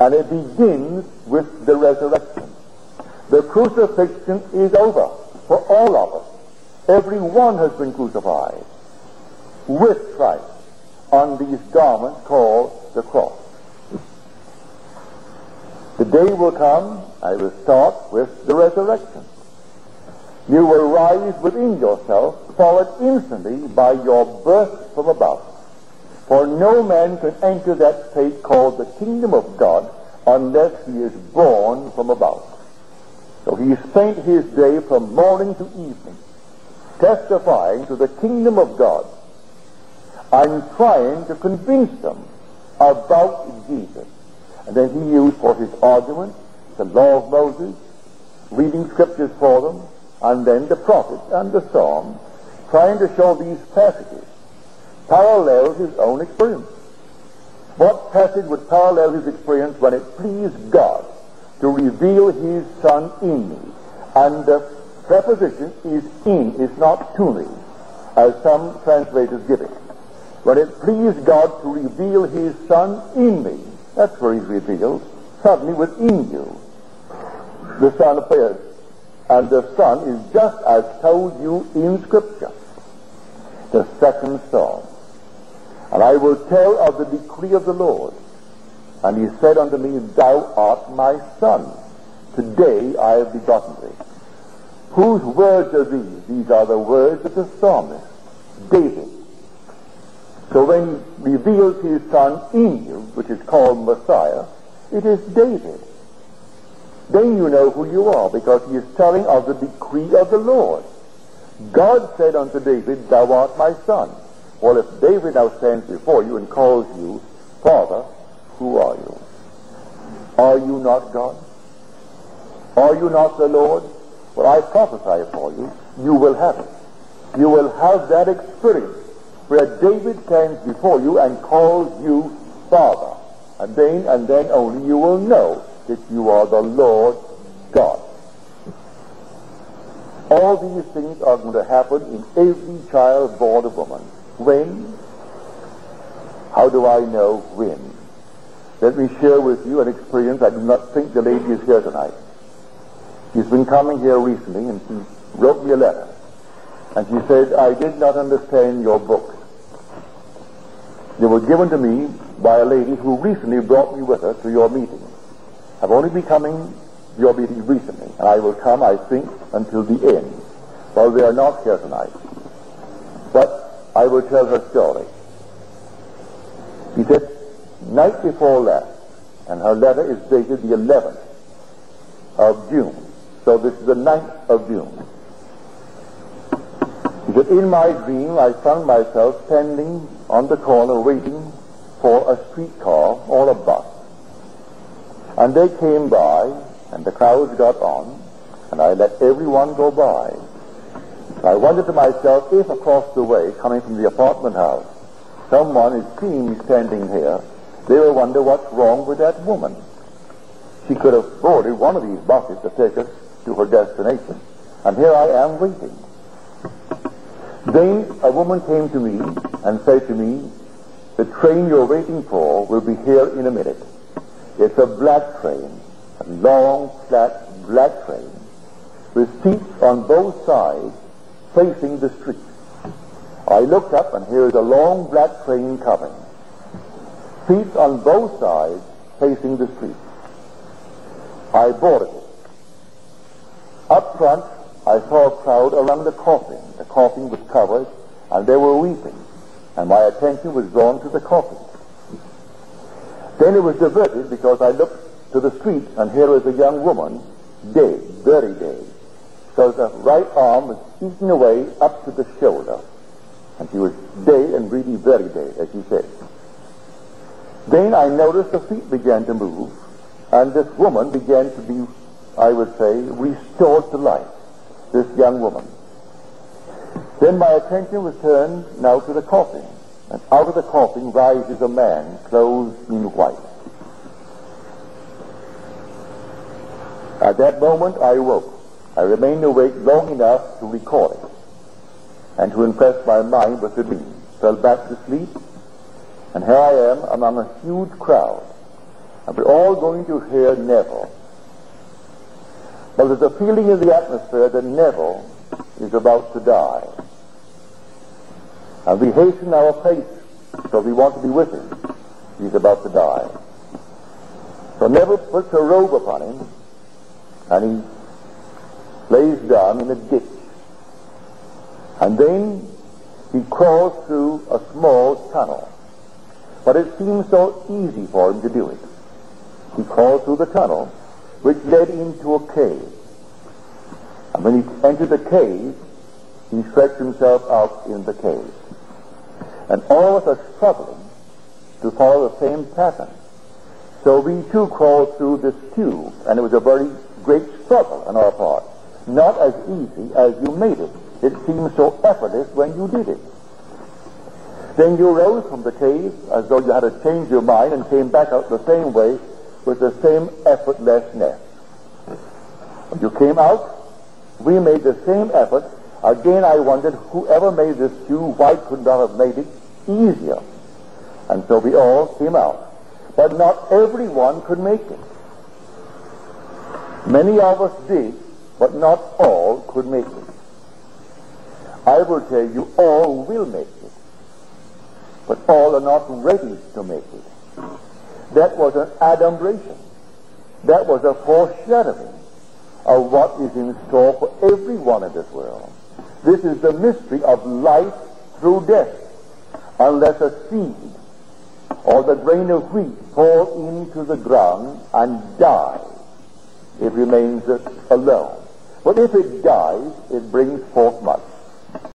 And it begins with the resurrection. The crucifixion is over for all of us. Every one has been crucified with Christ on these garments called the cross. The day will come, I will start with the resurrection. You will rise within yourself, followed instantly by your birth from above. For no man can enter that state called the kingdom of God unless he is born from above. So he spent his day from morning to evening testifying to the kingdom of God and trying to convince them about Jesus. And then he used for his argument the law of Moses, reading scriptures for them, and then the prophets and the Psalms, trying to show these passages parallels his own experience. What passage would parallel his experience when it pleased God to reveal his Son in me? And the preposition is in, is not to me, as some translators give it. When it pleased God to reveal his Son in me, that's where he's revealed, suddenly within you. The Son appears. And the Son is just as told you in Scripture. The second Psalm. And I will tell of the decree of the Lord. And he said unto me, Thou art my son. Today I have begotten thee. Whose words are these? These are the words of the psalmist, David. So when he reveals his son you, which is called Messiah, it is David. Then you know who you are, because he is telling of the decree of the Lord. God said unto David, Thou art my son. Well, if David now stands before you and calls you Father, who are you? Are you not God? Are you not the Lord? Well, I prophesy for you, you will have it. You will have that experience where David stands before you and calls you Father. And then, and then only you will know that you are the Lord God. All these things are going to happen in every child born of woman. When? How do I know when? Let me share with you an experience. I do not think the lady is here tonight. She's been coming here recently and she wrote me a letter. And she said, I did not understand your books. They were given to me by a lady who recently brought me with her to your meeting. I've only been coming to your meeting recently, and I will come, I think, until the end. Well, they are not here tonight. I will tell her story. She said, night before last, and her letter is dated the 11th of June. So this is the 9th of June. She said, in my dream, I found myself standing on the corner waiting for a streetcar or a bus. And they came by, and the crowds got on, and I let everyone go by. I wondered to myself if across the way, coming from the apartment house, someone is seen standing here, they will wonder what's wrong with that woman. She could have boarded one of these buses to take us to her destination. And here I am waiting. Then a woman came to me and said to me, the train you're waiting for will be here in a minute. It's a black train, a long, flat, black train, with seats on both sides facing the street. I looked up and here is a long black train coming. Seats on both sides facing the street. I boarded it. Up front, I saw a crowd around the coffin. The coffin was covered, and they were weeping, and my attention was drawn to the coffin. Then it was diverted because I looked to the street, and here was a young woman, dead, very dead. So the right arm was eaten away up to the shoulder, and she was dead and really very dead, as she said. Then I noticed the feet began to move, and this woman began to be, I would say, restored to life. This young woman. Then my attention was turned now to the coffin. And out of the coffin rises a man clothed in white. At that moment I awoke. I remained awake long enough to record it and to impress my mind with the dream. Fell back to sleep, and here I am among a huge crowd And we're all going to hear Neville. But there's a feeling in the atmosphere that Neville is about to die. And we hasten our pace because we want to be with him. He's about to die. So Neville puts a robe upon him and he lays down in a ditch. And then he crawls through a small tunnel. But it seems so easy for him to do it. He crawled through the tunnel, which led into a cave. And when he entered the cave, he stretched himself out in the cave. And all of us are struggling to follow the same pattern. So we too crawled through this tube, and it was a very great struggle on our part. Not as easy as you made it. It seemed so effortless when you did it. Then you rose from the cave as though you had to change your mind and came back out the same way with the same effortlessness. When you came out, we made the same effort. Again, I wondered whoever made this tube, why could not have made it easier? And so we all came out. But not everyone could make it. Many of us did, but not all could make it. I will tell you, all will make it. But all are not ready to make it. That was an adumbration. That was a foreshadowing of what is in store for everyone in this world. This is the mystery of life through death. Unless a seed or the grain of wheat fall into the ground and die, it remains alone. But if it dies, it brings forth much.